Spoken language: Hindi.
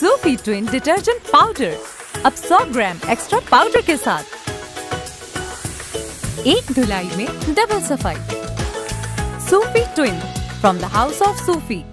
सूफी ट्विन डिटर्जेंट पाउडर अब 100 ग्राम एक्स्ट्रा पाउडर के साथ। एक धुलाई में डबल सफ़ाई। Surf twin from the house of Surf